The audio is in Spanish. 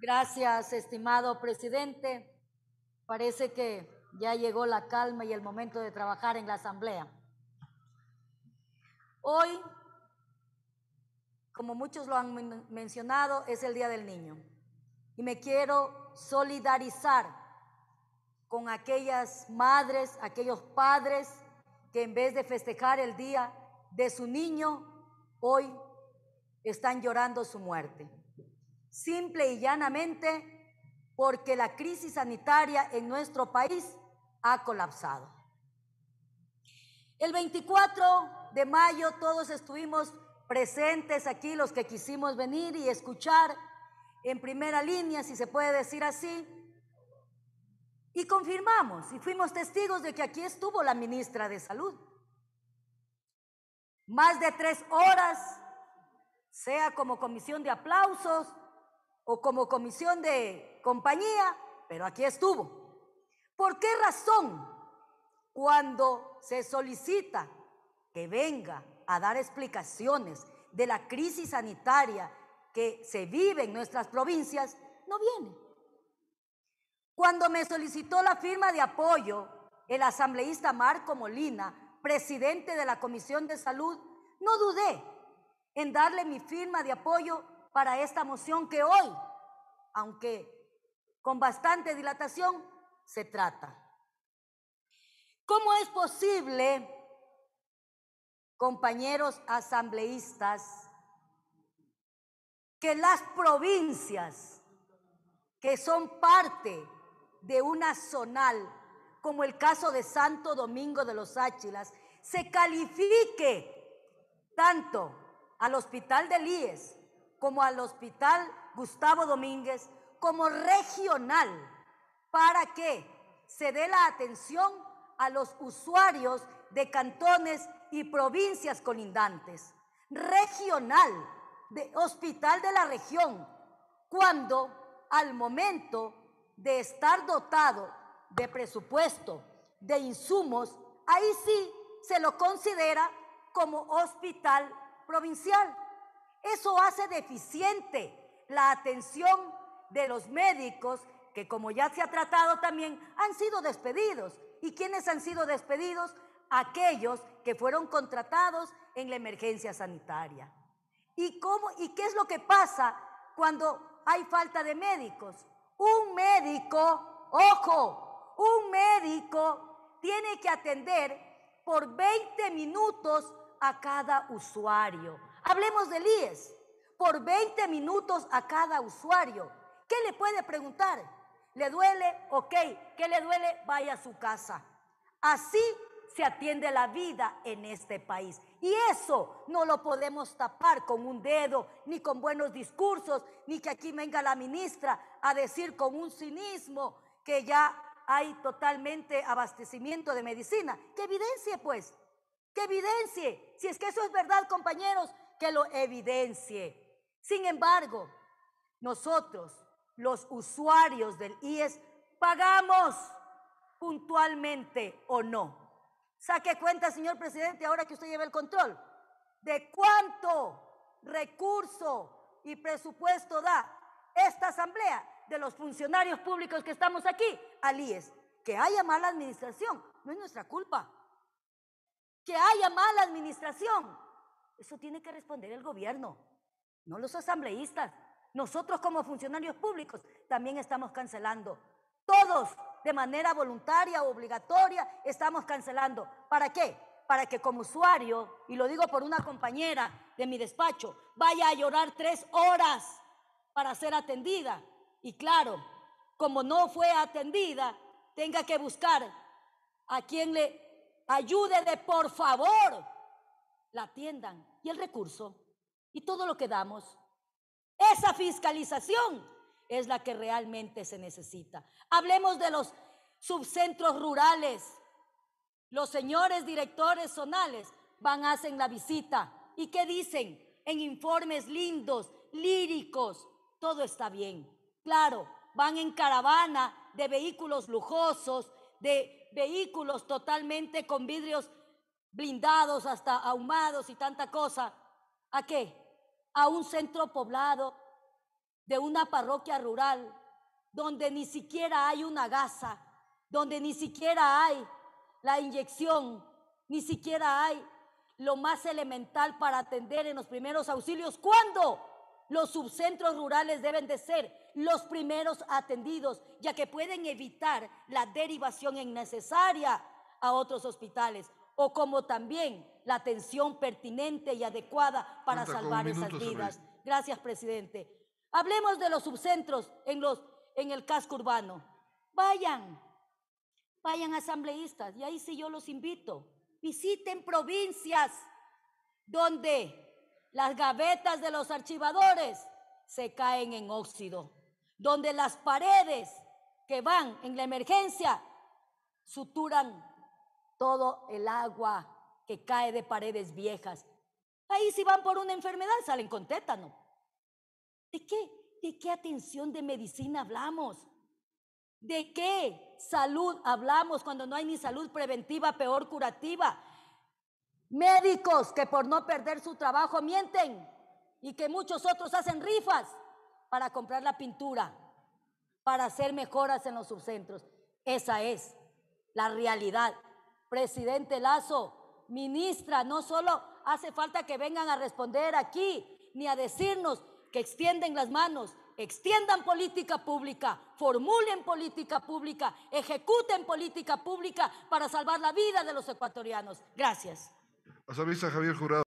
Gracias, estimado presidente. Parece que ya llegó la calma y el momento de trabajar en la asamblea. Hoy, como muchos lo han mencionado, es el Día del Niño. Y me quiero solidarizar con aquellas madres, aquellos padres que en vez de festejar el día de su niño, hoy están llorando su muerte. Simple y llanamente porque la crisis sanitaria en nuestro país ha colapsado. El 24 de mayo todos estuvimos presentes aquí, los que quisimos venir y escuchar en primera línea, si se puede decir así, y confirmamos y fuimos testigos de que aquí estuvo la ministra de Salud. Más de tres horas, sea como comisión de aplausos o como comisión de compañía, pero aquí estuvo. ¿Por qué razón cuando se solicita que venga a dar explicaciones de la crisis sanitaria que se vive en nuestras provincias, no viene? Cuando me solicitó la firma de apoyo el asambleísta Marco Molina, presidente de la Comisión de Salud, no dudé en darle mi firma de apoyo para esta moción que hoy, aunque con bastante dilatación, se trata. ¿Cómo es posible, compañeros asambleístas, que las provincias que son parte de una zonal, como el caso de Santo Domingo de los Áchilas, se califique tanto al Hospital de Líes como al Hospital Gustavo Domínguez como regional para que se dé la atención a los usuarios de cantones y provincias colindantes, regional, de hospital de la región, cuando al momento de estar dotado de presupuesto, de insumos, ahí sí se lo considera como hospital provincial. Eso hace deficiente la atención de los médicos que como ya se ha tratado también, han sido despedidos. ¿Y quiénes han sido despedidos? Aquellos que fueron contratados en la emergencia sanitaria. ¿Y, cómo, ¿Y qué es lo que pasa cuando hay falta de médicos? Un médico, ojo, un médico tiene que atender por 20 minutos a cada usuario. Hablemos del IES, por 20 minutos a cada usuario. ¿Qué le puede preguntar? ¿Le duele? Ok. ¿Qué le duele? Vaya a su casa. Así se atiende la vida en este país. Y eso no lo podemos tapar con un dedo, ni con buenos discursos, ni que aquí venga la ministra a decir con un cinismo que ya hay totalmente abastecimiento de medicina. Que evidencie, pues, que evidencie. Si es que eso es verdad, compañeros, que lo evidencie. Sin embargo, nosotros los usuarios del IES pagamos puntualmente o no. Saque cuenta, señor presidente, ahora que usted lleva el control, de cuánto recurso y presupuesto da esta asamblea de los funcionarios públicos que estamos aquí al IES. Que haya mala administración, no es nuestra culpa. Que haya mala administración, eso tiene que responder el gobierno, no los asambleístas. Nosotros como funcionarios públicos también estamos cancelando. Todos, de manera voluntaria o obligatoria, estamos cancelando. ¿Para qué? Para que como usuario, y lo digo por una compañera de mi despacho, vaya a llorar tres horas para ser atendida. Y claro, como no fue atendida, tenga que buscar a quien le ayude de por favor la atiendan. Y el recurso y todo lo que damos esa fiscalización es la que realmente se necesita. Hablemos de los subcentros rurales. Los señores directores zonales van, hacen la visita. ¿Y qué dicen? En informes lindos, líricos, todo está bien. Claro, van en caravana de vehículos lujosos, de vehículos totalmente con vidrios blindados hasta ahumados y tanta cosa. ¿A qué? a un centro poblado de una parroquia rural donde ni siquiera hay una gasa, donde ni siquiera hay la inyección, ni siquiera hay lo más elemental para atender en los primeros auxilios. ¿Cuándo? Los subcentros rurales deben de ser los primeros atendidos, ya que pueden evitar la derivación innecesaria a otros hospitales, o como también la atención pertinente y adecuada para salvar esas vidas. Gracias, presidente. Hablemos de los subcentros en, los, en el casco urbano. Vayan, vayan asambleístas, y ahí sí yo los invito. Visiten provincias donde las gavetas de los archivadores se caen en óxido, donde las paredes que van en la emergencia suturan todo el agua que cae de paredes viejas. Ahí si van por una enfermedad salen con tétano. ¿De qué? ¿De qué atención de medicina hablamos? ¿De qué salud hablamos cuando no hay ni salud preventiva, peor curativa? Médicos que por no perder su trabajo mienten y que muchos otros hacen rifas para comprar la pintura, para hacer mejoras en los subcentros. Esa es la realidad. Presidente Lazo, ministra, no solo hace falta que vengan a responder aquí, ni a decirnos que extienden las manos, extiendan política pública, formulen política pública, ejecuten política pública para salvar la vida de los ecuatorianos. Gracias. Javier Jurado.